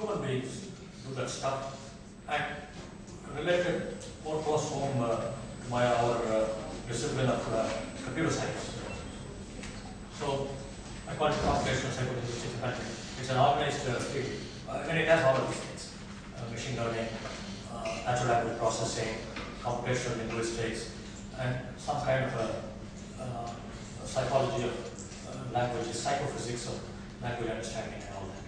human beings do that stuff. And related more close home uh, our uh, discipline of uh, computer science. So I call it computational psychology. It's an organized uh, field. Uh, and it has all of these things: uh, machine learning, uh, natural language processing, computational linguistics, and some kind of uh, psychology of language, psychophysics of language understanding and all that.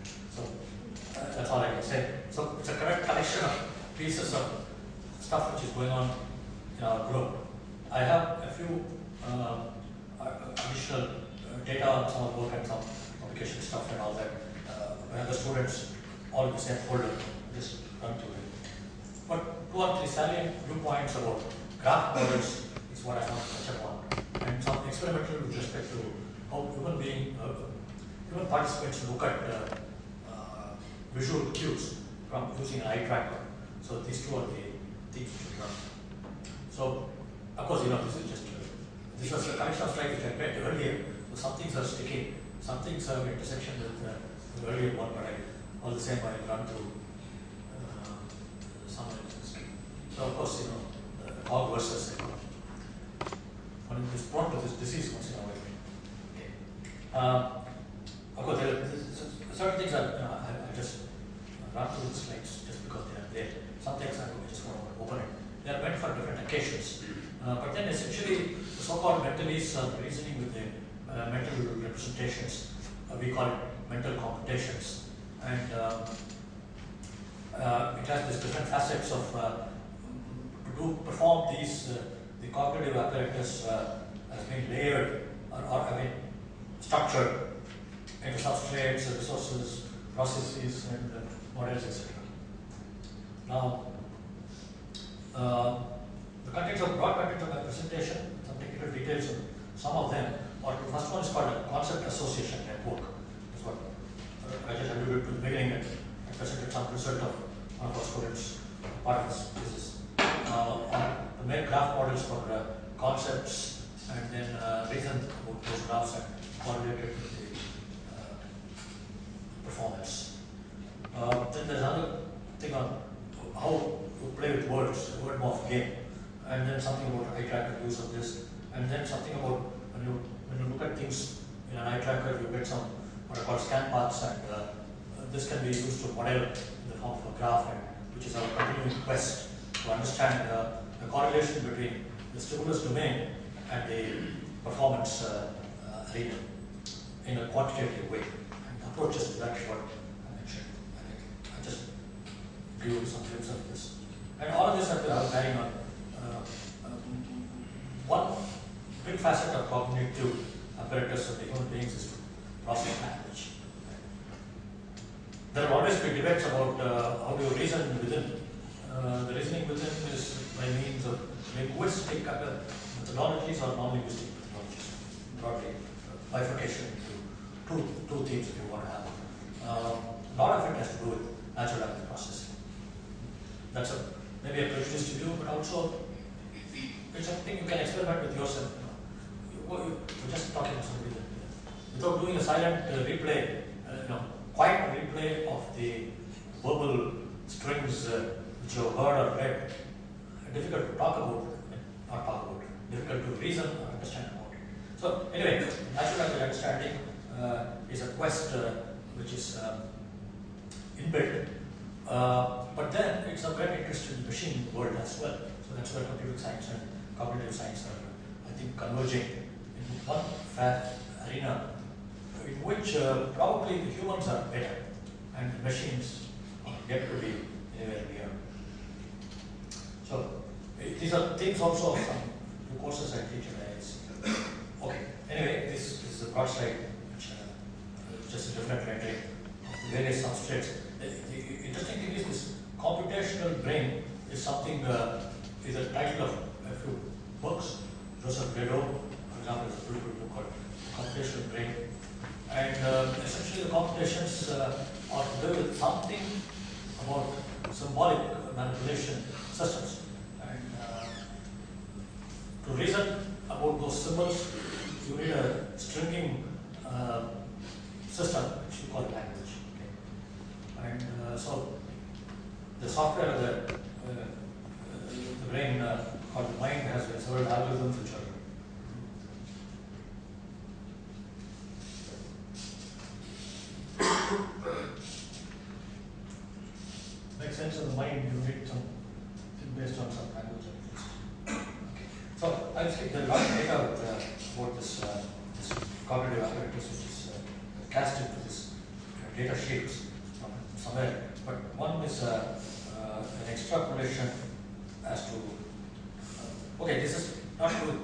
That's all I can say. So it's a correct collection of pieces of stuff which is going on in our group. I have a few uh, additional data on some work and some publication stuff and all that. Uh, have the students all in the same folder, just run through it. But two or three salient viewpoints about graph models is what I want to touch upon. And some experimental with respect to how human being, uh, human participants look at uh, visual cues from using eye tracker. So these two are the things to learn. So, of course, you know, this is just, uh, this was a collection of slides which I read earlier. So some things are sticking, some things are in intersection with uh, the earlier one, but I, all the same, I run through uh, some of. So of course, you know, the hog versus the one is prone to this disease once in a while. Okay. Um, of course, there are certain things I, you know, I, I just through the slides just because they are there. Some things I just want to open it. They are meant for different occasions. Uh, but then essentially, the so-called mentalists are reasoning with the uh, mental representations. Uh, we call it mental computations. And um, uh, it has these different facets of uh, to do, perform these, uh, the cognitive apparatus uh, has been layered or, or I mean structured into substrates, resources, processes, and uh, models, etc. Now, uh, the contents of broad contents of my presentation, some technical details of some of them, or the first one is called a concept association network. That's what uh, I just alluded to in the beginning and I presented some result of one of our students, part of this thesis, uh, on the main graph models for uh, concepts and then uh, reason about those graphs and correlated with the uh, performance. Uh, then there's another thing on how to play with words, word morph game, and then something about eye tracker use of this, and then something about when you when you look at things in an eye tracker, you get some what are called scan paths, and uh, this can be used to model in the form of a graph, and which is our continuing quest to understand uh, the correlation between the stimulus domain and the performance uh, uh, arena in a quantitative way. And the approach is exactly what I mentioned. I think I just some glimpse of this. And all of this have to bearing on uh, um, one big facet of cognitive apparatus of the human beings is to process language. There have always been debates about uh, how do you reason within. Uh, the reasoning within is by means of linguistic uh, methodologies or non-linguistic methodologies. Broadly, uh, bifurcation into two, two themes if you want to have. Uh, a lot of it has to do with natural language processing. That's a, maybe a prejudice to you, but also it's something you can experiment with yourself. You, know. you, you're just talking to somebody without doing a silent uh, replay, uh, you know, quiet replay of the verbal strings uh, which you have heard or read, difficult to talk about, not talk about, difficult to reason or understand about. So anyway, natural language understanding uh, is a quest uh, which is um, inbuilt, uh, but then it's a very interesting machine world as well. So that's where computer science and cognitive science are, I think, converging in one fat arena in which uh, probably the humans are better and the machines are yet to be anywhere near. So eh, these are things also of some two courses I teach at. Okay, anyway, this, this is a broad slide, which uh, just a different rendering of the various substrates. The, the interesting thing is this computational brain is something, uh, is a title of a few books. Joseph Gredot, for example, is a beautiful book called Computational Brain. And uh, essentially the computations uh, are to do with something about symbolic manipulation systems. And uh, to reason about those symbols, you need a stringing uh, system, which you call language. Uh, so the software of the, uh, uh, the brain uh, or the mind has several algorithms which are makes sense of the mind, you need some based on some language at least. Okay. So I'll skip the lot of data with, uh, about this, uh, this cognitive apparatus which is uh, cast into this uh, data sheets from somewhere. But one is uh, uh, an extrapolation as to, uh, okay, this is not to do with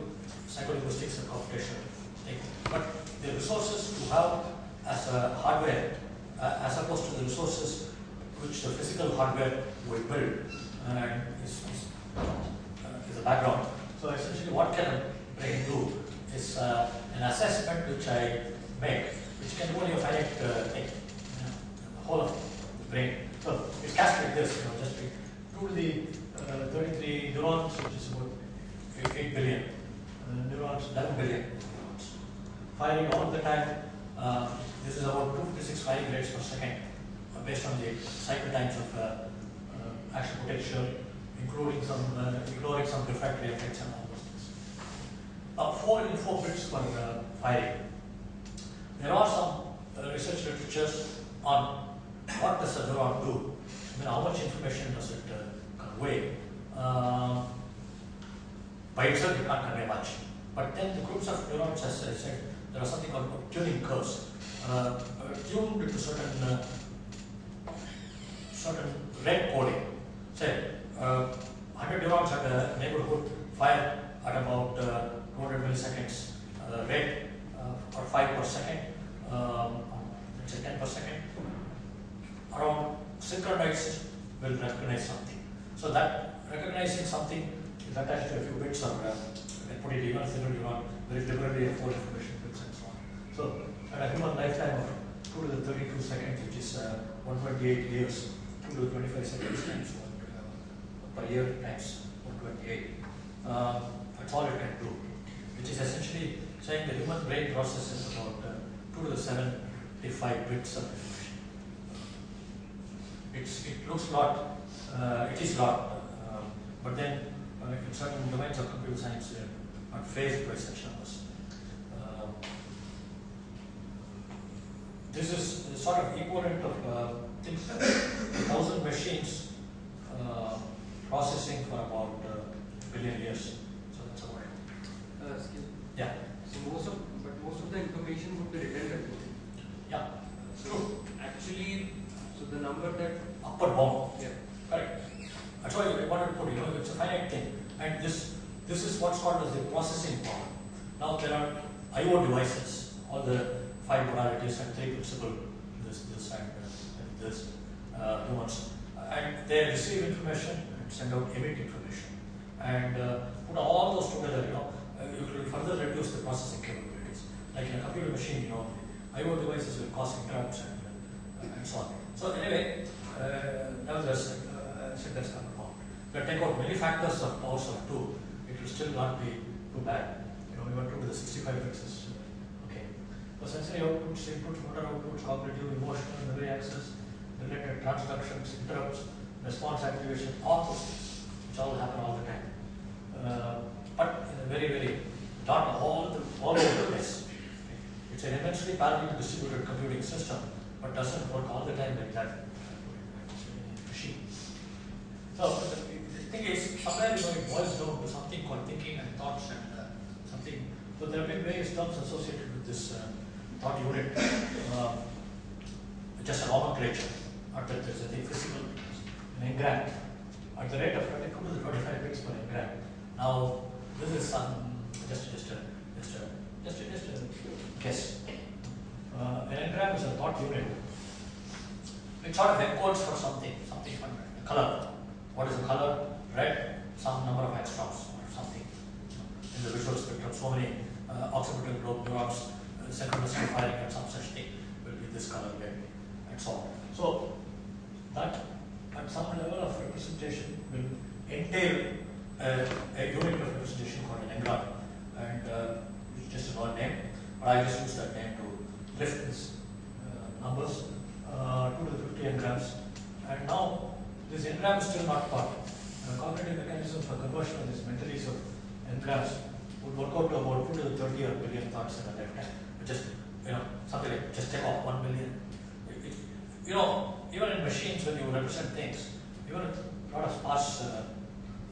psycholinguistics and computation thing, but the resources to have as a hardware, uh, as opposed to the resources which the physical hardware will build and is, is, uh, is the background. So essentially what can a brain do is uh, an assessment which I make, which can do only a finite uh, thing, you know, the whole of the brain. So it's cast like this, you know, just to the uh, 33 neurons, which is about 8, 8 billion, uh, neurons, 11 billion neurons, all the time. Uh, this is about 256 firing rates per second, uh, based on the cycle times of uh, uh, action potential, including some, uh, ignoring some refractory effects and all those things. Uh, 4 in 4 bits per uh, firing. There are some research literatures on what does a neuron do. I mean, how much information does it convey? Um, by itself, it can't convey much. But then the groups of neurons, as I said, there are something called tuning curves, uh, uh, tuned to certain uh, certain red coding. Say, uh, 100 neurons at a neighborhood fire at about uh, 200 milliseconds uh, red uh, or 5 per second, um, let's say 10 per second. Around synchronized will recognize something. So that recognizing something is attached to a few bits or uh, put it even a single neuron, very deliberately four information so a human lifetime of 2 to the 32 seconds, which is uh, 128 years, 2 to the 25 seconds times one, uh, per year times 128. Um, that's all it can do, which is essentially saying the human brain processes about uh, 2 to the 75 bits of information. It's, it looks lot, uh, it is lot, um, but then uh, in certain domains of computer science, uh, are phased by such numbers. Um, this is sort of equivalent of uh, think thousand machines uh, processing for about uh, a billion years. So that's about it. Uh, excuse me. Yeah, So most of, but most of the information would be redundant. yeah, So actually, so the number that, upper bound. yeah, Correct. That's why I wanted to put, you know, it's a finite thing. And this, this is what's called as the processing power. Now there are I.O. devices, all the five modalities and three principal, this, this and, uh, and this, uh, nuance. And they receive information and send out emit information. And uh, put all those together, you know, uh, you will further reduce the processing capabilities. Like in a computer machine, you know, the I.O. devices will cause interrupts and, and so on. So anyway, uh, nevertheless, said that's number one. But take out many factors of powers of two, it will still not be too bad. You know, we went to the 65 bits is okay. So sensory outputs, inputs, motor outputs, cognitive, emotional, memory access, related transductions, interrupts, response activation, all those things, which all happen all the time. Uh, but in a very, very, not all, the, all over the place. It's an immensely parallel distributed computing system, but doesn't work all the time like that. Machine. So the, thing is, somewhere you know it boils down to something called thinking and thoughts and uh, something. So there have been various terms associated with this uh, thought unit. Uh, just a nomenclature, or that there's a physical, an engram. At the rate of 22 to the 25 bits per engram. Now, this is some just just a just a just a, just a guess. Uh, an engram is a thought unit. It sort of encodes for something, something fundamental. Color. What is the color? Red. Some number of angstroms or something. In the visual spectrum, so many uh, occipital lobe neurons, central visual firing and some such thing will be this color red and so on. So that at some level of representation will entail uh, a unit of representation called an engram. And uh, it's just an odd name, but I just use that name to lift these uh, numbers uh, 2 to the 50 engrams And now this engram is still not part. Uh, cognitive mechanism for conversion of these mentally of engrams would work out to about 2 to the 30 or billion thoughts in a lifetime. Just, you know, something like just take off 1 million. It- it- you know, even in machines when you represent things, even a lot of sparse uh,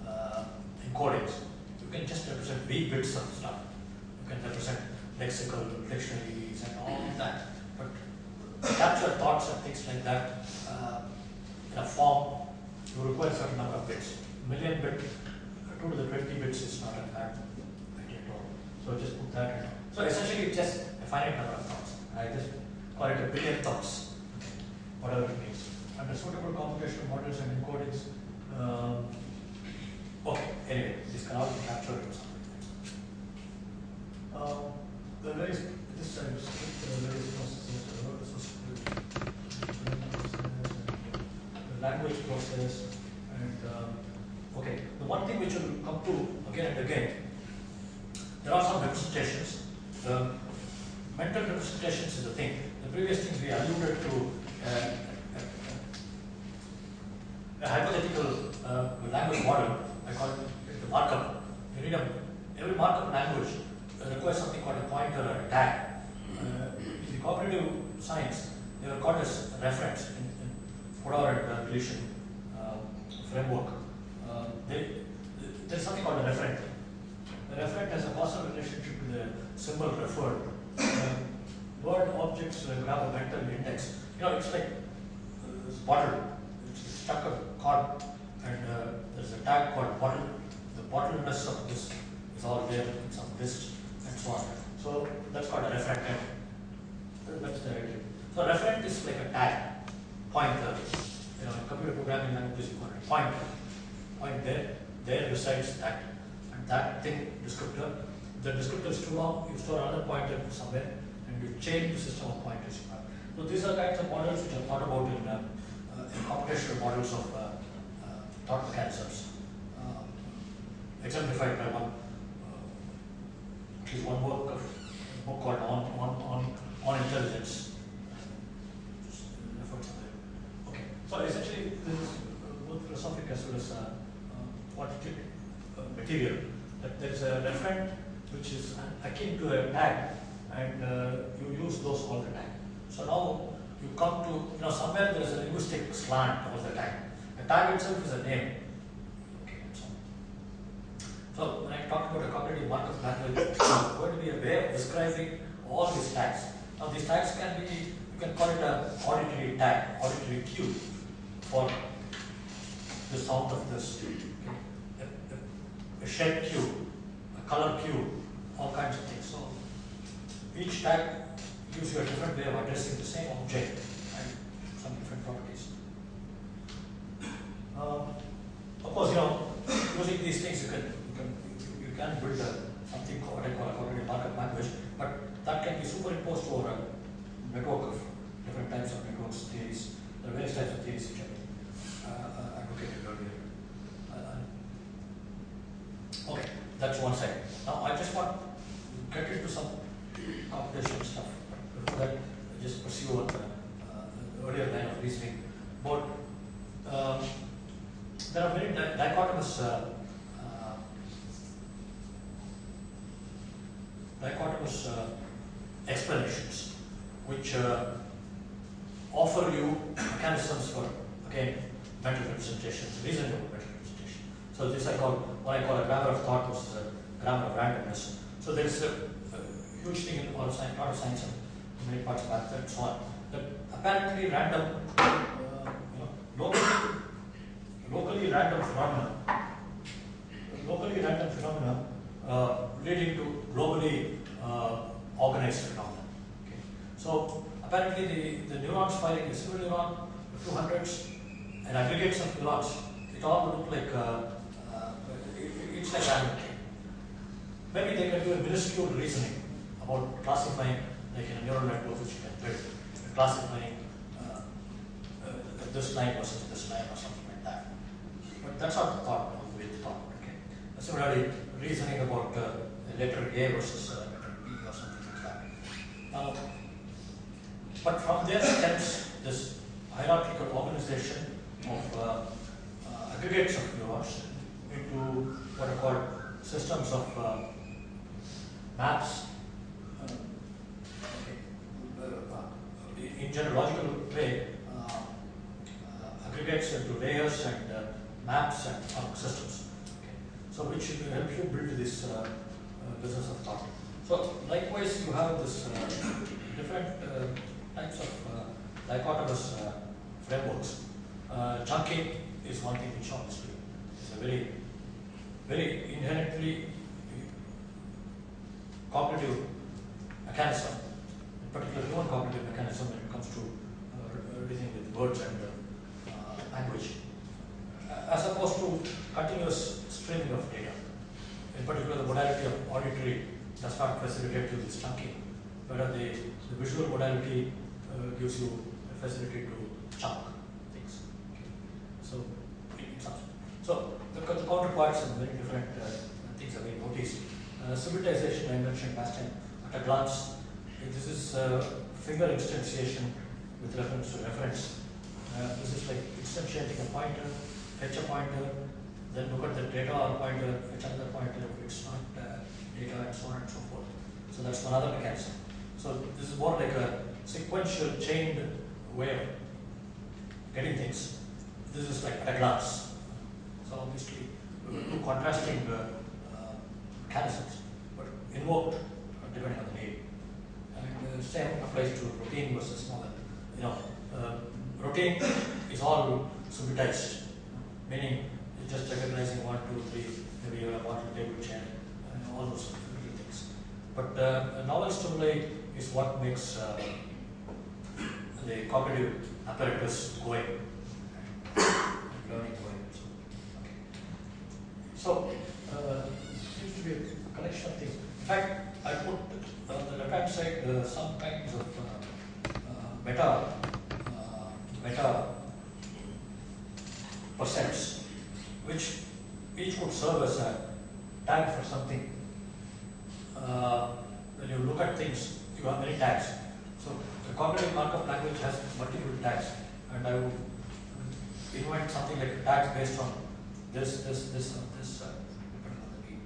uh, encodings, you can just represent wee bits of stuff. You can represent lexical dictionaries and all that. But capture thoughts and things like that uh, in a form, you require a certain number of bits. Million bit, uh, 2 to the 20 bits is not a bad idea at all. So just put that in. So essentially just finite number of thoughts. I just call it a billion thoughts, whatever it means. Under suitable computational models and encodings, um, okay, anyway, this can all be captured in something. Um, the various, this side is the various processes, the word associated, the language process, and, um, okay, the one thing which will come to again and again, there are some representations. The mental representations is the thing. The previous things we alluded to, uh, a hypothetical uh, language model, I call it the markup. You need a, every markup language uh, requires something called a pointer or a tag. Uh, in the cognitive science, they are called as reference in, in Fodor and uh, Pylyshyn uh, framework. Uh, they, there's something called a referent. The referent has a causal relationship to the symbol referred. Uh, word objects uh, grab a mental index. You know, it's like uh, this bottle. It's stuck a cord, and uh, there's a tag called bottle. The bottleness of this is all there in some list and so on. So that's called a referent. And that's the idea. So referent is like a tag, pointer. You know, in computer programming languages you call it pointer. Point there, there resides that, and that thing descriptor. The descriptor is too long, you store another pointer somewhere, and you change the system of pointers you have. So these are kinds of models which are thought about in, uh, uh, in computational models of uh, uh, thought mechanisms, uh, by one, uh, one work of book called On On On On Intelligence. Okay, so essentially this is uh, both philosophic as well as uh, uh, quantitative uh, material. That there is a referent which is akin to a tag, and uh, you use those all the time. So now you come to, you know, somewhere there is a linguistic slant of the tag. The tag itself is a name. Okay, and so on. So when I talk about a cognitive markup language, it's going to be a way of describing all these tags. Now these tags can be, you can call it an auditory tag, auditory cue for the sound of this. Okay. A, a, a shape cue, a color cue, all kinds of things. So each tag gives you a different way of addressing the same object and some different properties. Um, of course, you know, using these things, you can you can build a, something called call a cognitive markup language, but that can be superimposed over a network of different types of networks theories. There are various types of theories which have uh, uh, advocated earlier. Uh, okay, that's one side. Now I just want to get into some computational stuff. Before that, I just pursue on the, uh, the earlier line of reasoning. But um, there are di- dichotomous uh, uh, dichotomous uh, explanations which uh, offer you mechanisms for again mental representation, reasonable mental representation. So this I call what I call a grammar of thought versus a grammar of randomness. So there is a, a huge thing in a lot of science, lot of science and many parts of math and so on. That apparently random, uh, you know, locally, locally random phenomena, locally random phenomena uh, leading to globally organized phenomena. Okay. So apparently the, the neurons firing a single neuron, the two hundreds, and aggregates of neurons, it all look like uh, uh, it, it's like random. Maybe they can do a minuscule reasoning about classifying, like in a neural network which you can build, classifying uh, uh, this line versus this line or something like that. But that's not the thought of with thought. Okay. Similarly, reasoning about uh, letter A versus uh, letter B or something like that. Now, but from there stems this hierarchical organization of uh, uh, aggregates of neurons into what are called systems of uh, maps. Uh, in- in general logical way, uh, aggregates into layers and uh, maps and uh, systems. Okay. So which will help you build this uh, business of thought. So likewise, you have this uh, different uh, types of uh, dichotomous frameworks. Chunking is one thing which obviously is a very, very inherently cognitive mechanism, in particular human cognitive mechanism when it comes to uh, everything with words and uh, uh, language, Uh, as opposed to continuous streaming of data. In particular, the modality of auditory does not facilitate you this chunking, whereas the, the visual modality uh, gives you a facility to chunk things. Okay. So, it- it's awesome. So, the, co- the counterparts and very different uh, things are being noticed. Uh, civilization I mentioned last time at a glance. uh, This is uh, finger instantiation reference to reference. Uh, this is like instantiating a pointer, fetch a pointer, then look at the data or pointer, fetch another pointer if it's not uh, data and so on and so forth. So that's one other mechanism. So this is more like a sequential chained way of getting things. This is like at a glance. So obviously, two contrasting uh, uh, mechanisms, but invoked depending on the need. And uh, same applies to routine versus model. You know, uh, routine is all subitized, meaning just recognizing one, two, three, maybe you have a model table chair, and all those little things. But uh, novel stimuli is what makes uh, the cognitive apparatus going, and learning going. So, uh, seems to be a collection of things. In fact, I put on the left-hand side uh, some kinds of uh, uh, meta, uh, percepts, which each would serve as a tag for something. Uh, when you look at things, you have many tags. So the cognitive markup language has multiple tags, and I would invent something like a tags based on this, this, this, and this, uh, depending on the need.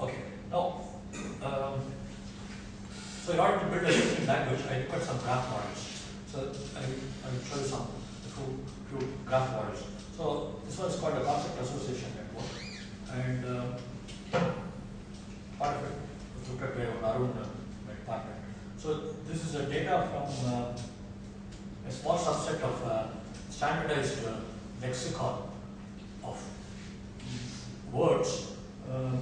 Okay, now, um, so in order to build a different language, I at some graph models. So I, will show you some, few, few graph models. So this one is called a concept association network, and uh, part of it was looked at by Arun uh, my department. So this is a data from uh, a small subset of uh, standardized uh, lexicon of words, uh,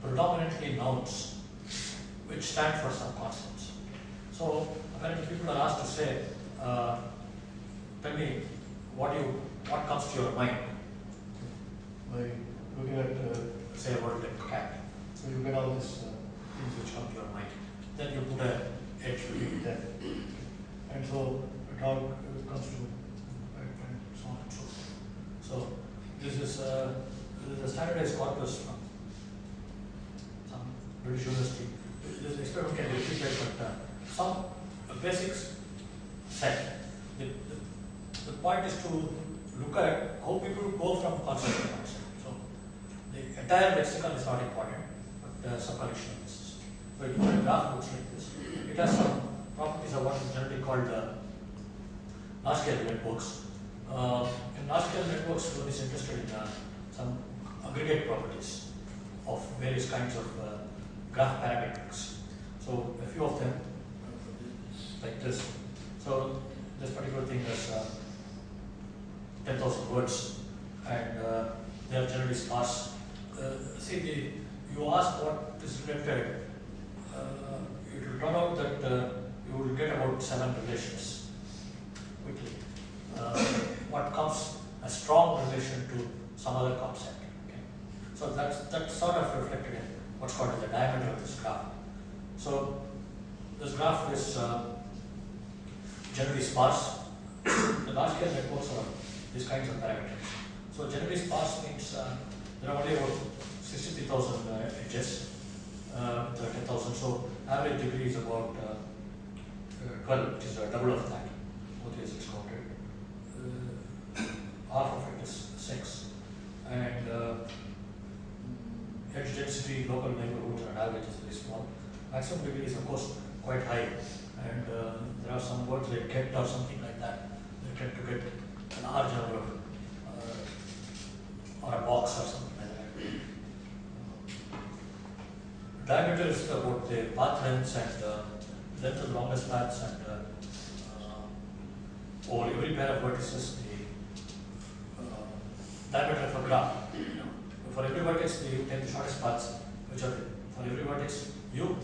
predominantly nouns, which stand for some concepts. So apparently people are asked to say, uh, tell me what you what comes to your mind by looking at uh, say a word like cat. So you get all these uh, things which come to your mind. Then you put a between them. And so all uh, comes to right, and so on and so forth. So this is, uh, this is a standardized corpus from some British university. This experiment can be repeated, but uh, some uh, basics set. The, the, the point is to look at how people go from concept to concept. So the entire lexicon is not important, but uh, some collection of this. So if a graph looks like this, it has some properties of what is generally called uh, large scale networks. Uh, in large scale networks, one is interested in uh, some aggregate properties of various kinds of uh, graph parametrics. So a few of them, uh, like this. So this particular thing has uh, 10,000 words and uh, they are generally sparse. Uh, see, the, you ask what is related, uh, it will turn out that uh, you will get about seven relations quickly. Uh, what comes a strong relation to some other concept. Okay? So that's, that's sort of reflected in what's called the diameter of this graph. So this graph is uh, generally sparse. the large scale networks are these kinds of parameters. So generally sparse means uh, there are only about 63,000 uh, edges, uh, 13,000. So average degree is about uh, uh, 12, which is a double of that. Both ways it's counted. Uh, half of it is 6. And uh, edge density, local neighborhoods, and average is very small. Degree is, of course, quite high. And uh, there are some words like kept or something like that. They tend to get a large number of, uh, or a box or something like that. Diameter is about the path lengths and uh, length of longest paths and uh, uh, over every pair of vertices the uh, diameter of a graph. You know. For every vertex you take the shortest paths which are for every vertex u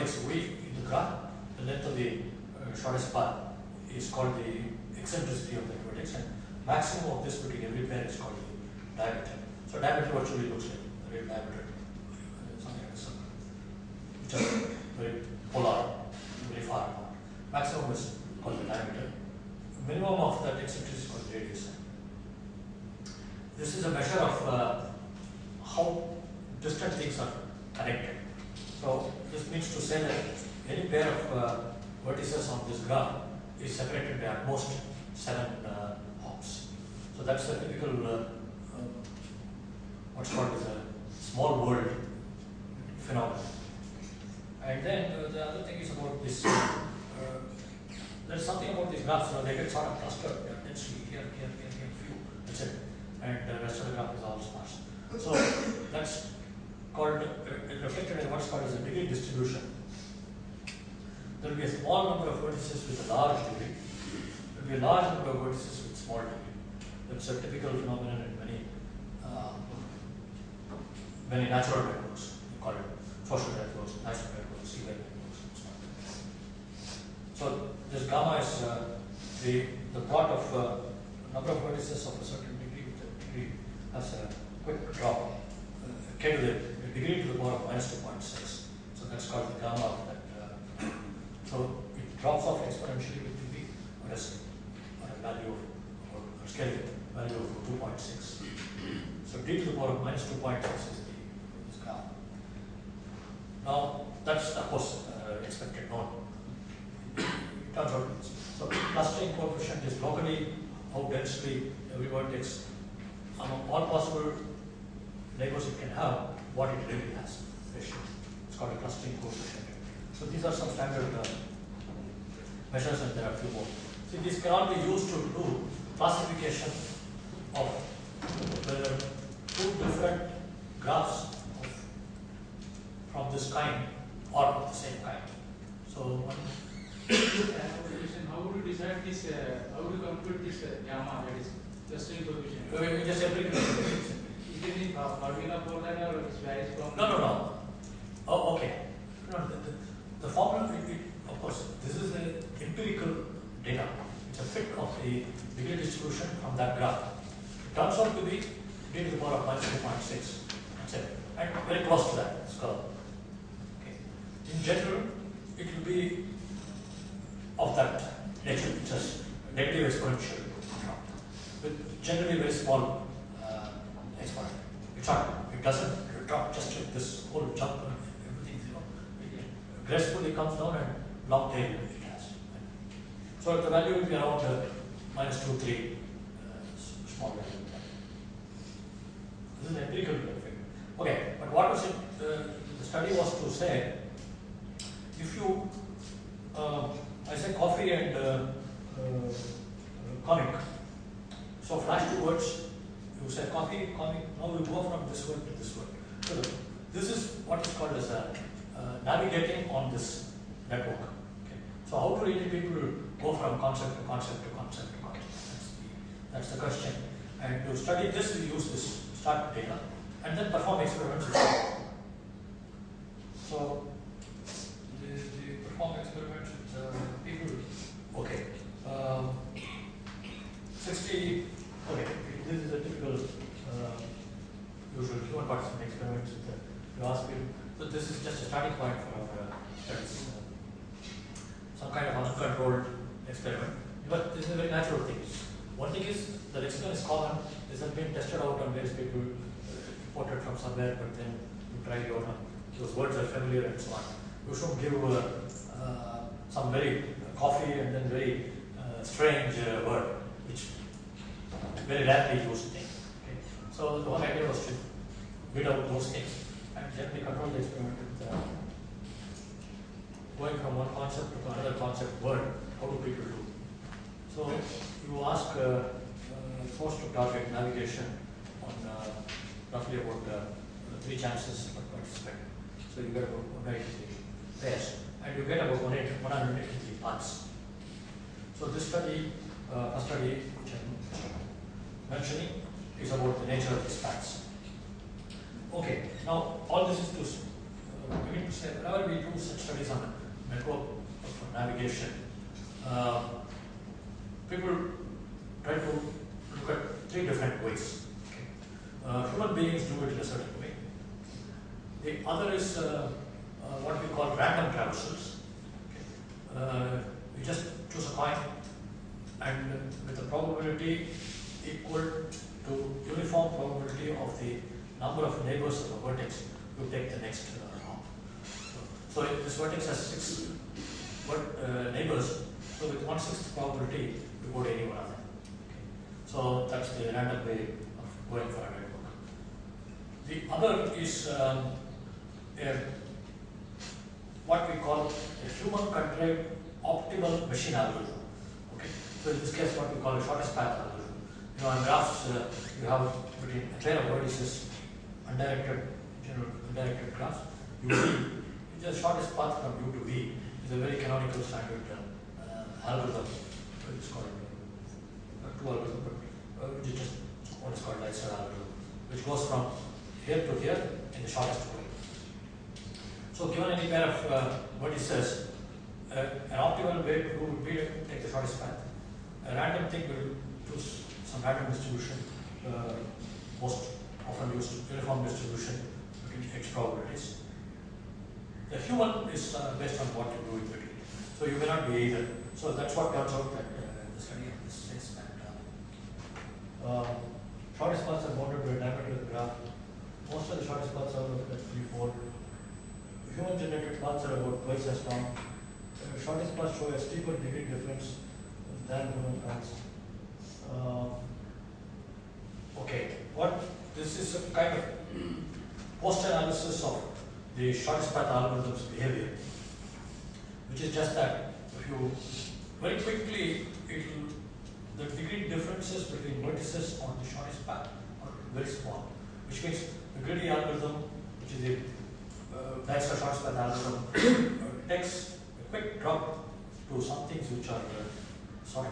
any vertex in the graph the length of the uh, shortest path is called the eccentricity of that vertex and maximum of this between every pair is called the diameter. So diameter virtually looks like the real diameter something like this, which are very polar, very far apart. Maximum is called the diameter. Minimum of that eccentricity is called the radius. This is a measure of uh, how distant things are connected. So this means to say that any pair of uh, vertices on this graph is separated by at most seven uh, hops. So that's a typical uh, uh, what's called as a small world phenomenon. And then uh, the other thing is about this. Uh, there's something about these graphs. They get sort of clustered densely here, here, here, here, few. That's it. And the rest of the graph is all sparse. So that's called uh, reflected in what's called as a degree distribution. There will be a small number of vertices with a large degree. There will be a large number of vertices with small degree. That's a typical phenomenon in many uh, many natural networks. We call it social networks, natural networks, sea networks, so. So this gamma is uh, the the plot of uh, number of vertices of a certain degree. The degree has a quick drop, uh, k to the degree to the power of minus 2.6. So that's called the gamma of that. Uh, so it drops off exponentially with degree, whereas at a value of or, or scale value of 2.6. So d to the power of minus 2.6 is the is gamma. Now that's of course uh, expected norm. It turns out it's- so clustering coefficient is locally how densely every vertex among all possible neighbors it can have what it really has ratio. It's called a clustering coefficient. So these are some standard uh, measures and there are a few more. See, these cannot be used to do classification of whether two different graphs of, from this kind or of the same kind. So one Question, how would you decide this, uh, how would you compute this uh, gamma, that is clustering coefficient? we we just apply it. Is it in uh, formula for that or it varies from? No, no, no. Oh, okay. No, the, the, the formula, it, it, of course, this is the empirical data. It's a fit of the degree distribution from that graph. It turns out to be d to the power of minus 2.6. That's it. And very close to that, called. Okay. In general, it will be of that nature, just negative exponential with generally very small uh, exponent. Not, it doesn't just with this whole jump and everything, you know. Gracefully comes down and long tail it has. So the value will be around uh, minus 2, 3, uh, small value. This is empirical effect. Okay, but what was it, uh, the study was to say, if you, uh, I say coffee and uh, uh, comic, so flash two words, you say coffee, comic, now we go from this word to this word. So this is what is called as a, uh, navigating on this network. Okay. So how do really people go from concept to concept to concept to concept? That's the, that's the question. And to study this, we use this start data and then perform experiments. So the, the perform experiments with uh, people, okay. Um, 60, okay, this is a typical uh, usual human participant the, you ask people, so this is just a starting point for studies. Some kind of uncontrolled experiment. But this is a very natural thing. One thing is the lexicon is common. This has been tested out on various people, uh, imported from somewhere, but then you try your own. Those words are familiar and so on. You should give uh, uh, some very coffee and then very uh, strange uh, word, which very rarely used thing. Okay? So the whole idea was to weed out those things and gently control the experiment with uh, going from one concept to another concept word. How do people do? So you ask uh, uh, to target navigation on uh, roughly about uh, three chances per participant. So you get about 183 pairs and you get about 180 183 paths. So this study, uh, a study which I'm mentioning, is about the nature of these paths. Okay, now all this is to uh, begin to say whenever we do such studies on network navigation, uh, people try to look at three different ways. Okay. Uh, human beings do it in a certain way. The other is uh, uh, what we call random traversals. Okay. Uh, we just choose a and with a probability equal to uniform probability of the number of neighbors of a vertex, you take the next uh, hop. So, so if this vertex has six uh, neighbors, so with one sixth probability, you go to any one of them. So that's the random way of going for a network. The other is um, a, what we call a human contrived optimal machine algorithm. Okay. So in this case, what we call a shortest path algorithm. You know, graphs, uh, you have between a pair of vertices, undirected, general undirected graphs. U V, which is the shortest path from U to V, is a very canonical standard uh, uh, algorithm. It's called uh, two but uh, which is just what is called Dijkstra algorithm, which goes from here to here in the shortest way. So given any pair of uh, vertices, uh, an optimal way to do would be to take the shortest path. A random thing will choose some random distribution, uh, most often used uniform distribution between x probabilities. The human is uh, based on what you do in between. So you may not be either. So that's what turns out that the study of this says uh, uh, shortest paths are bounded by a diameter of the graph. Most of the shortest paths are about threefold. Human generated paths are about twice as long. Uh, shortest paths show a steeper degree difference than human paths. Uh, okay, what this is a kind of post analysis of the shortest path algorithm's behavior, which is just that if you very quickly it will the degree differences between vertices on the shortest path are very small, which means the greedy algorithm, which is the uh, shortest path algorithm, uh, takes a quick drop to some things which are uh, sort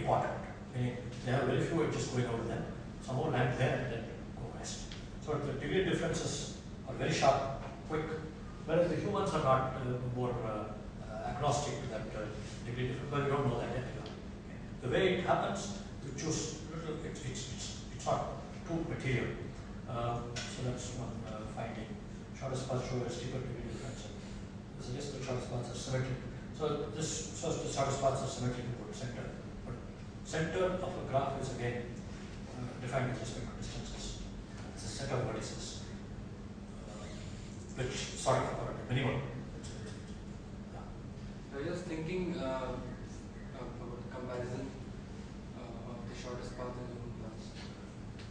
important. Meaning they have very few edges going over them, some more land there and then go west. So the degree differences are very sharp, quick, whereas the humans are not uh, more uh, uh, agnostic to that uh, degree difference, but we don't know that yet. Okay. The way it happens, you choose, it's, it's, it's, it's not too material. Um, so that's one uh, finding. Shortest paths show a steeper degree difference. This is the shortest paths are symmetric. So this shows the shortest paths are symmetric toward center. Center of a graph is again uh, defined with respect to distances. It's a set of vertices, uh, which sort of are at minimum. I was just thinking uh, about the comparison uh, of the shortest path and human paths.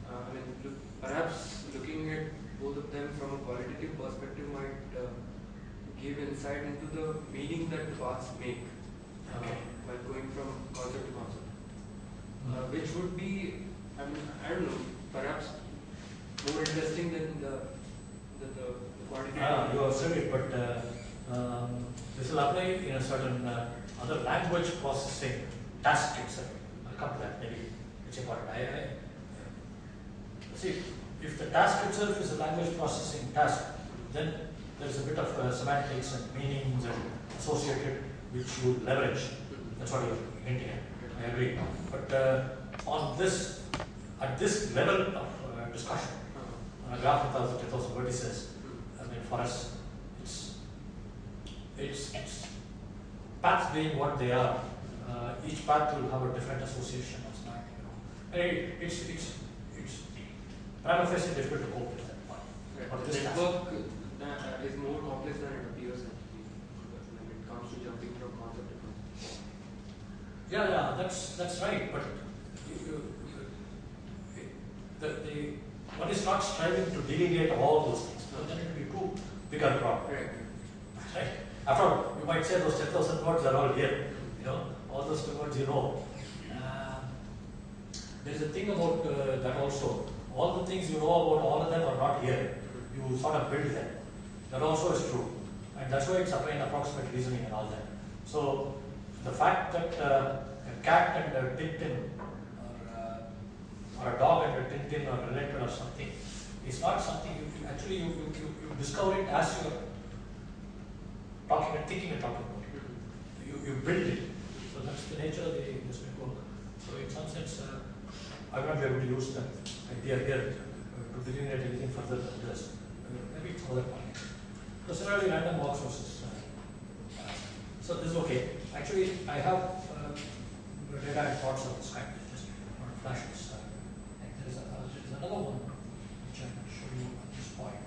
Uh, I mean, look, perhaps looking at both of them from a qualitative perspective might uh, give insight into the meaning that the paths make uh, Okay. by going from concept to concept. Uh, which would be, I mean, I don't know, perhaps more interesting than the the, the, the quantitative. Ah, you have said it, but uh, um, this will apply in a certain uh, other language processing task itself. I'll come to that maybe. It's important. I, I, see, if the task itself is a language processing task, then there's a bit of uh, semantics and meanings and associated which you leverage. That's what you're hinting at. Agree. But uh, on this, at this level of uh, discussion, on a graph with thousand, thousand vertices, I mean, for us, it's, it's, it's paths being what they are. Uh, each path will have a different association of semantic, you know. It, it's, it's, it's prima facie difficult to cope with that point. Right. The this network that uh, is more complex than it appears actually. Yeah, yeah, that's, that's right, but you, you, the, the, one is not striving to delegate all those things, because then it will be too big a problem, Right. right? After all, you might say those ten thousand words are all here, you know, all those words you know. Uh, There's a thing about uh, that also, all the things you know about, all of them are not here, you sort of build them. That also is true, and that's why it's applying approximate reasoning and all that. So, the fact that uh, a cat and a Tintin, or, uh, or a dog and a Tintin are related or something, is not something you, you actually you, you, you, you discover it as you're talking and thinking and talking about it. You, you build it. So that's the nature of the investment work. So in some sense, uh, I will not be able to use the idea here to delineate anything further than this. Uh, maybe it's other point. So similarly, random walk sources. Uh, so this is okay. Actually, I have uh, data and thoughts this kind. Just want to flash. Uh, and there is, a, there is another one which I can show you at this point.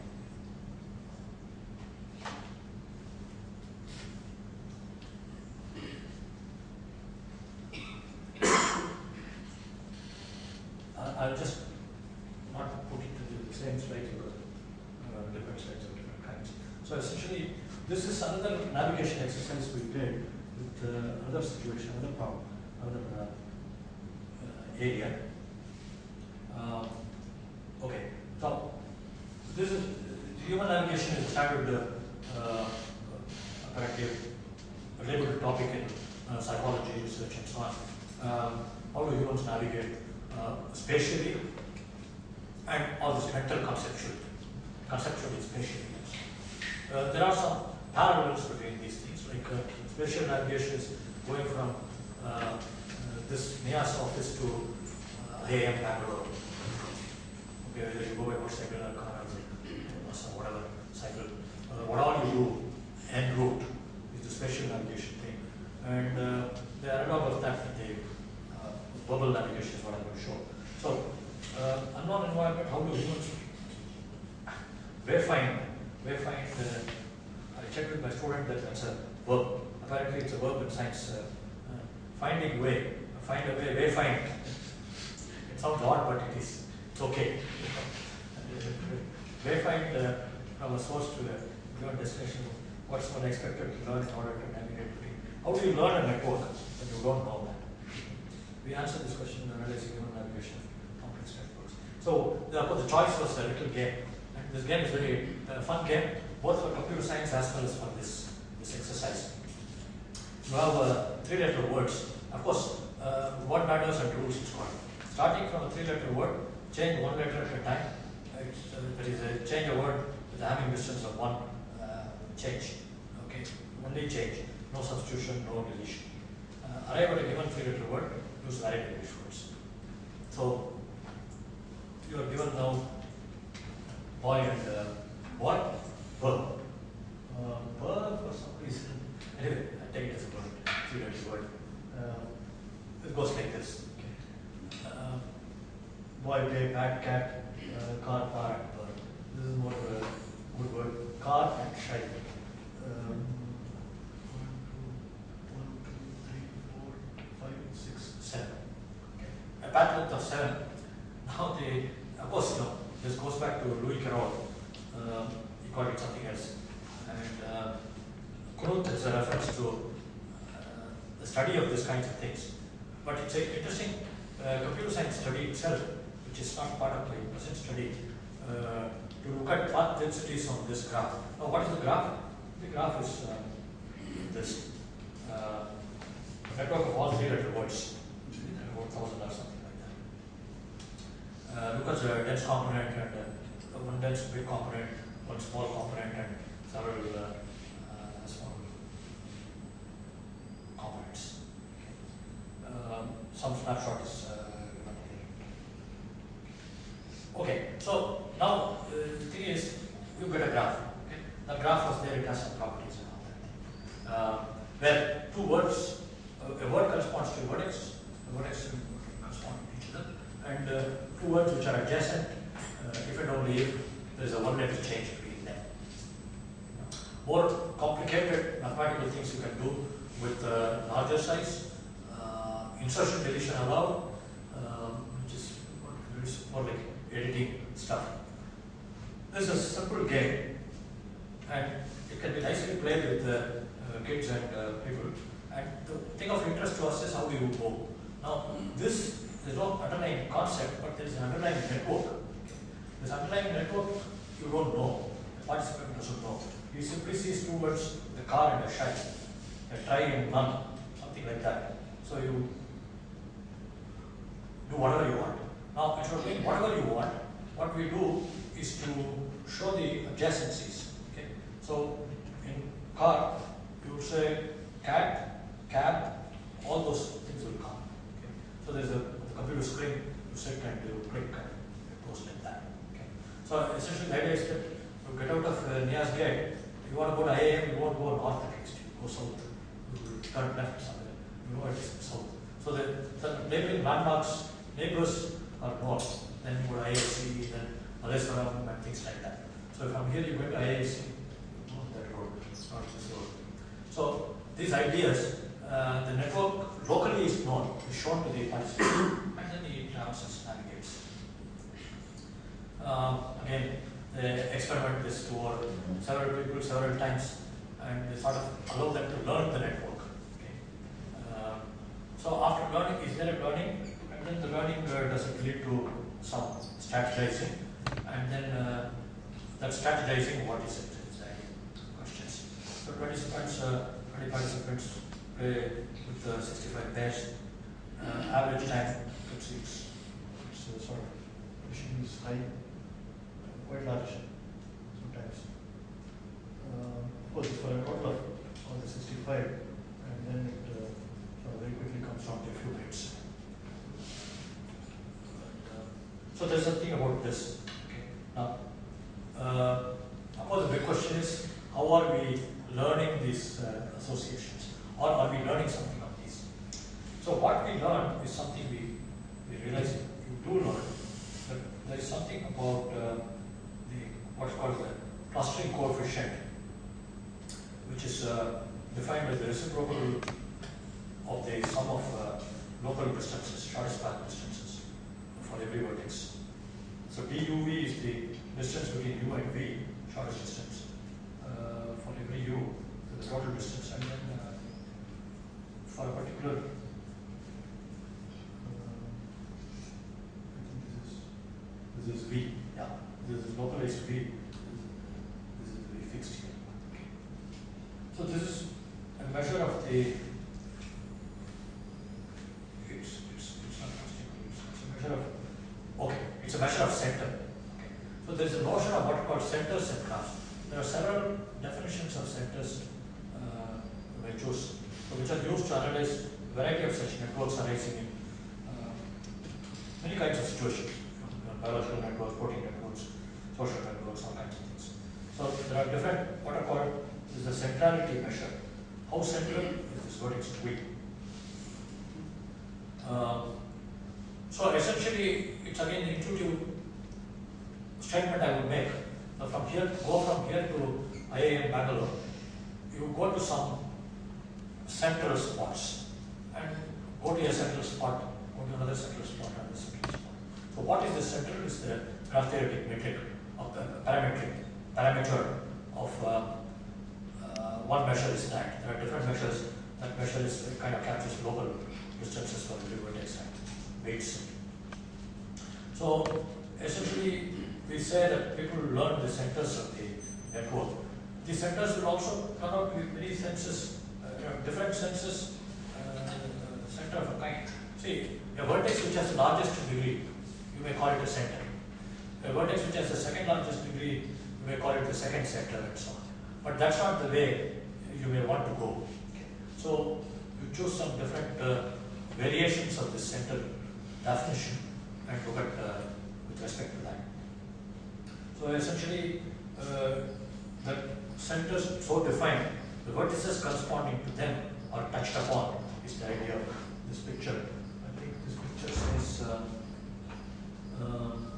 Uh, I'll just not put it to the same slide because uh, different slides of different kinds. So essentially, this is another navigation exercise we did with uh, another situation, another problem, another uh, uh, area. Um, okay, so this is human navigation is a standard uh, uh, apparently labeled topic in uh, psychology research and so on. Um, how do humans navigate uh, spatially and all this mental conceptually, conceptually spatially. Uh, there are some parallels between these things, like uh, spatial navigation is going from uh, uh, this NIAS office to uh, IIM Bangalore. Okay, whether you go by motorcycle or car or bus or whatever cycle, uh, what all you do en route is the spatial navigation thing. And uh, the analog of that, the uh, verbal navigation is what I'm going to show. So, uh, unknown environment, how do humans wayfind, wayfind, uh, I checked with my student that that's a verb. Apparently it's a verb in science, uh, uh, finding way, find a way, wayfind. It sounds odd, but it is, it's okay. wayfind uh, from a source to a given destination, what's one expected to learn in order to navigate between. How do you learn a network when you don't know that? We answered this question in analyzing human navigation. So, the, of course, the choice was a little game. And this game is very uh, fun game, both for computer science as well as for this, this exercise. You have uh, three letter words. Of course, uh, what matters and rules is called. Starting from a three letter word, change one letter at a time. It's, uh, that is, a change a word with a Hamming distance of one uh, change. Okay, only change, no substitution, no deletion. Uh, arrive at a given three letter word, use valid English words. So, you are given now boy and uh, boy, verb. Uh, verb for some reason, anyway, I take it as a verb, three letter word. Uh, it goes like this. Uh, boy, day, bat, cat, uh, car, parrot, bird. This is more of a good word. Car and shy. Um. A pattern of seven. Now they, of course, you know, this goes back to Lewis Carroll. Um, he called it something else. And uh, Knuth is a reference to uh, the study of these kinds of things. But it's an interesting uh, computer science study itself, which is not part of my present study, uh, to look at path densities on this graph. Now, what is the graph? The graph is uh, this uh, network of all three letter words, about thousand or something Uh, at the dense component and uh, one dense big component, one small component, and several uh, uh, small components. Um, some snapshot is uh, given here. Okay, so now uh, the thing is, you get a graph. Okay? The graph was there, it has some properties and all that. Uh, where two words, uh, a word corresponds to a vertex, a vertex corresponds to each other, and uh, two words which are adjacent, if and only if there is a one letter change between them. More complicated mathematical things you can do with uh, larger size, uh, insertion deletion allowed, um, which is more like editing stuff. This is a simple game, and it can be nicely played with uh, uh, kids and people. And the thing of interest to us is how you go. Now, this there's no underlying concept, but there is an underlying network. This underlying network you don't know. The participant doesn't know. He simply sees two words, the car and a shine, a try and run, something like that. So you do whatever you want. Now, instead of doing whatever you want, what we do is to show the adjacencies. Okay? So, in car, you would say cat, cab, all those things will come. Okay? So, there's a computer screen, you sit and you click and it goes like that. Okay? So, essentially, the idea is that you get out of uh, Nias Gate, you want to go to IIM, you won't go north least, you go south. You will turn left somewhere, you know it's south. So, the, the neighboring landmarks, neighbors are north, then you go to IAC, then Malleswaram and things like that. So, from here you go to IAC, not that road, it's not this road. So, these ideas, uh, the network locally is known, is shown to the participant, and then he navigates. Um, again, they experiment this to several people several times, and they sort of allow them to learn the network. Okay. Um, so after learning, is there a learning? And then the learning uh, does it lead to some strategizing, and then uh, that strategizing, what is it? Is questions. So participants, uh, 20 participants with the 65 pairs. Uh, average time, it's, it's uh, sort of, machine is high, uh, quite large sometimes. Uh, of course, for a total of all the 65, and then it uh, very quickly comes down to a few bits. So there's something about this. Okay. Now, uh, of course, the big question is how are we learning these uh, associations, or are we learning something of these? So what we learn is something we, we realize you do learn, but there is something about uh, the what's called the clustering coefficient, which is uh, defined as the reciprocal of the sum of uh, local distances, shortest path distances for every vertex. So DUV is the distance between U and V, shortest distance, uh, for every U, so the total distance, and then uh, for a particular, uh, I think this is, this is V, yeah, this is localized V, this is V fixed here. Okay. So this is a measure of the, it's, it's, it's not constantly, it's, it's a measure of, okay, it's a measure of center. Okay. So there is a notion of what called centers and graphs. There are several definitions of centers uh, by choose, so which are used to analyze a variety of such networks arising in uh, many kinds of situations, from biological networks, protein networks, social networks, all kinds of things. So there are different, what are called, is the centrality measure. How central is this vertex to be? Um, so essentially, it's again intuitive statement I would make. Now from here, go from here to IIM Bangalore, you go to some central spots and go to a central spot, go to another central spot, another central spot. So what is the central is the graph theoretic metric of the parametric parameter of uh, uh, one measure is that. There are different measures. That measure is kind of captures local distances for the vertex and weights. So essentially, we say that people learn the centers of the network. The centers will also turn up with many senses, uh, different senses, uh, center of a kind. See, a vertex which has the largest degree, you may call it a center. A vertex which has the second largest degree, you may call it the second center and so on. But that's not the way you may want to go. So you choose some different uh, variations of this center definition and look at uh, with respect to that. So essentially, uh, the centers so defined, the vertices corresponding to them are touched upon is the idea of this picture. I think this picture says uh, um,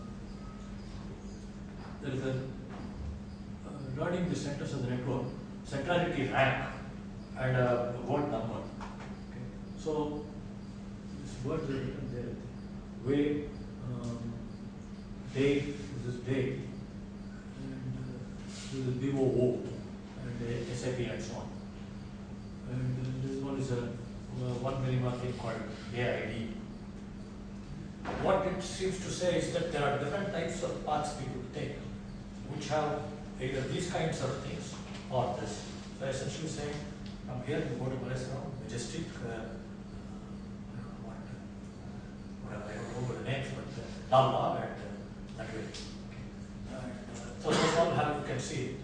there is a uh, learning the centers of the network, centrality rank and a word number. Okay. So words are written there. Way, um, day, this is day, and uh, this is BOO, and uh, SIP and so on. And uh, this one is a uh, one millimeter thing called AID. What it seems to say is that there are different types of paths people take, which have either these kinds of things or this. So essentially saying, from here you go to Malleswaram, Majestic, uh, I don't know what, uh, whatever, I don't remember the uh, and that way. So those all have, you can see,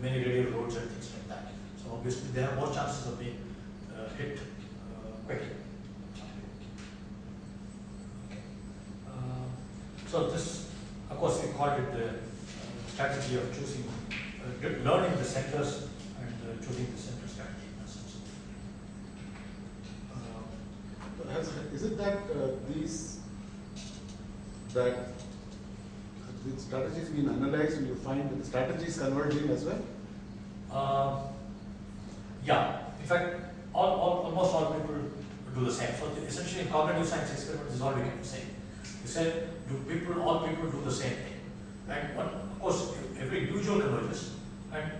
many radial roads and things like that. So obviously they have more chances of being uh, hit uh, quickly. Okay. Uh, So this, of course, we called it the uh, strategy of choosing, uh, de- learning the centers and uh, choosing the center strategy. in essence. Uh, Has, is it that uh, these, that the strategies been analyzed and you find that the strategies converging as well? Um, yeah, in fact, all, all, almost all people do the same. So essentially, cognitive science experiments is all we can say. We said, do people, all people do the same thing? And one, of course, every individual converges, and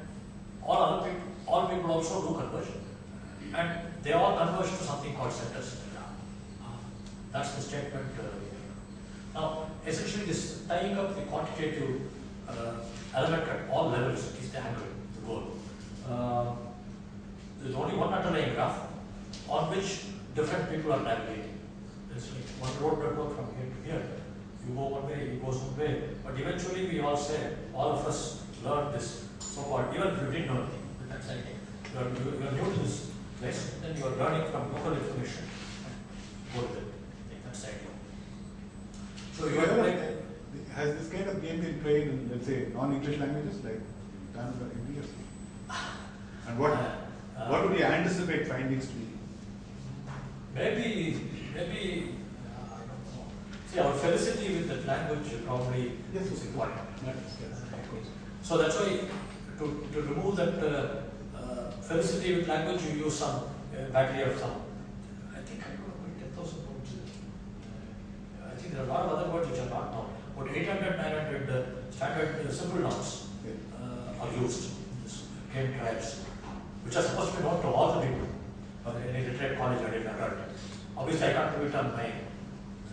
all other people, all people also do converge, and they all converge to something called centers. Uh, That's the statement. Uh. Now, essentially, this tying up the quantitative uh, element at all levels is the angle, the goal. Uh, there's only one underlying graph on which different people are navigating. There's like one road network from here to here. You go one way, he goes one way. But eventually we all say, all of us learned this so-called, even if you didn't know anything, that's. You're, you're new to this place, then you're learning from local information. Go with it. I think that's the idea. So you Has this kind of game been played in, let's say, non-English languages like Tamil or Hindi or something? And what, uh, what would you anticipate findings to be? Maybe, maybe, uh, I don't know. See, our felicity with that language probably Yes, is important. Yes, yes, of course. So that's why, to, to remove that uh, uh, felicity with language, you use some uh, battery of some, I think, I don't know, ten thousand words. Uh, I think there are a lot of other words which are not known. But 800, 900 uh, standard uh, simple nouns uh, are used in this game tribes, which are supposed to be known to all the people. Okay, any retired college or any adult. Obviously, I can't do it on my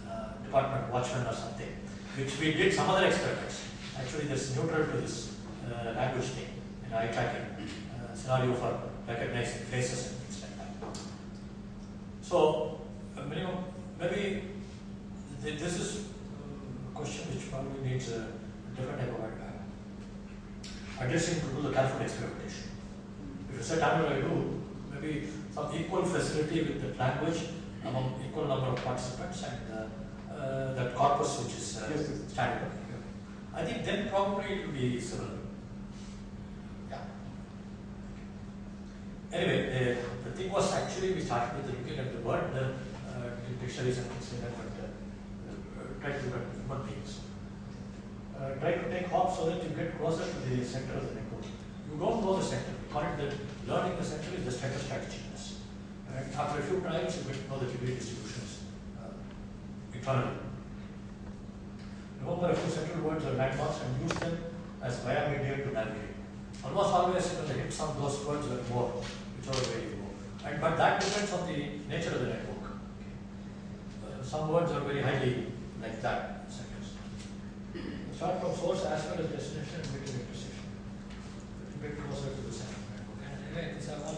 uh, department watchman or something, which we did some other experiments. Actually, there's neutral to this uh, language thing, in eye tracking uh, scenario for recognizing faces and things like that. So, minimum, maybe this is uh, a question which probably needs a different type of uh, addressing to do the careful experimentation. If you say Tamil I do, maybe some equal facility with the language among equal number of participants and uh, uh, that corpus which is uh, Yes, yes. standard. I think then probably it will be similar. Yeah. Anyway, the, the thing was actually we started with looking at the word, the uh, dictionaries and things like that, uh, uh, try to look at human beings. Uh, try to take hops so that you get closer to the center of the network. You don't know the center. We call it that learning the center is the strategy. Yes. And after a few trials, you get to know the degree distributions uh, internally. Remember a few central words or landmarks and use them as via medium to navigate. Almost always, you know, the hits on those words were more, whichever way you go. And, but that depends on the nature of the network. Okay. Uh, some words are very highly like that, centers. Start from source as well as destination and to intersection. Get closer to the center. Anyway, these are all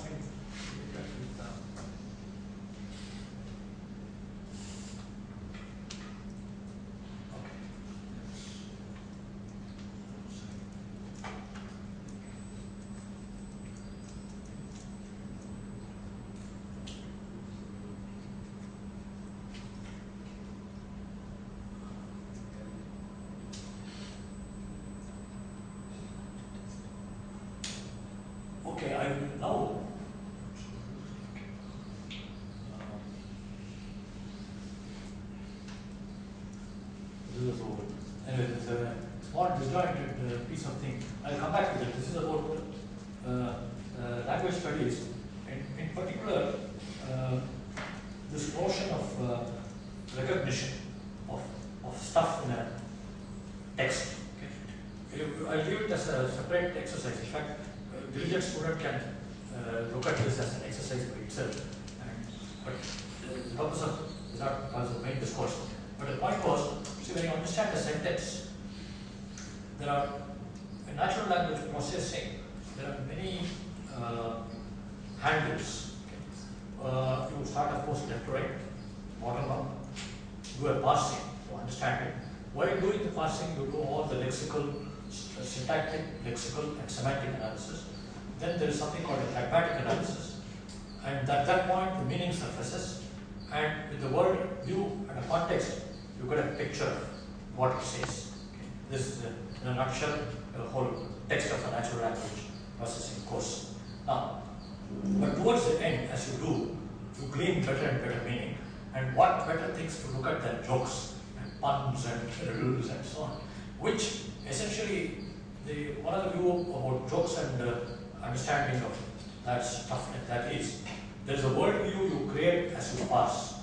pass,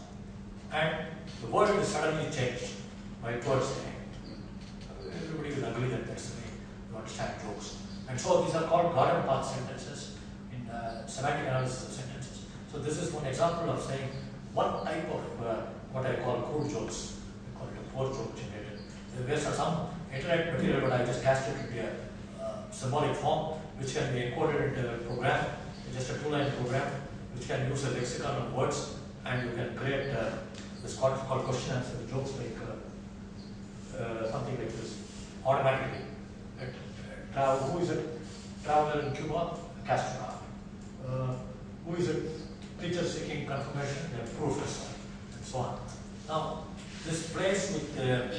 and the world is suddenly changed by the end. Everybody will agree that that's the way you understand jokes. And so these are called garden path sentences in uh, semantic analysis of sentences. So this is one example of saying one type of uh, what I call crude jokes. I call it a poor joke generator. There are some internet material, but I just cast it into a uh, symbolic form, which can be encoded into a program, just a two-line program, which can use a lexicon of words, and you can create uh, this called, called question answer jokes like uh, uh, something like this automatically. Uh, travel, who is it? Traveler in Cuba, Castro. Uh, who is it? Teacher seeking confirmation, their professor, and so on. Now, this plays with the,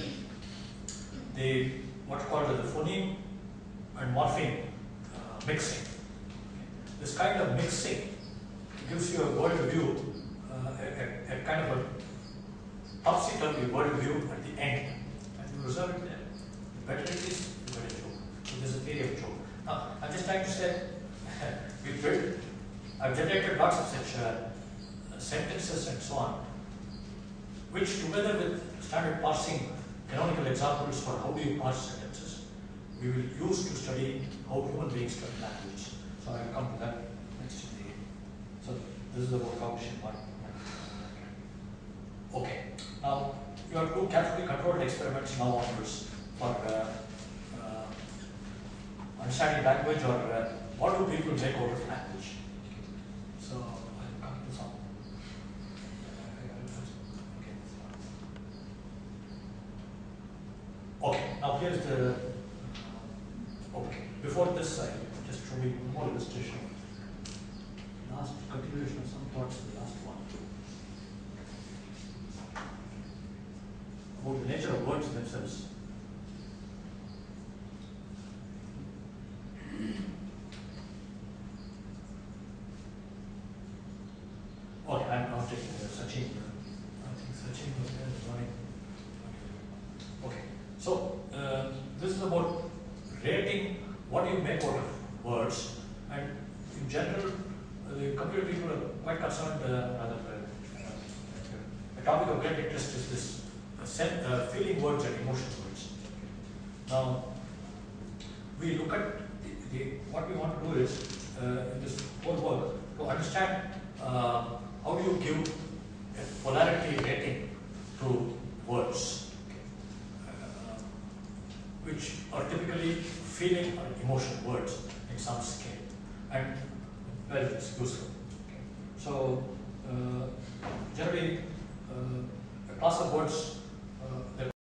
the what's called the phoneme and morpheme uh, mixing. This kind of mixing gives you a world view, uh, a, a, kind of a topsy-turvy world view at the end, and you reserve it there. The better it is, the better joke. So this is a theory of joke. Now, I'm just trying to say, we built, I've generated lots of such uh, sentences and so on, which together with standard parsing canonical examples for how do you parse sentences, we will use to study how human beings study language. So I'll come to that next in the, so this is the cognition part. Now you have two carefully controlled experiments now onwards for uh, uh, understanding language or uh, what do people make out of language.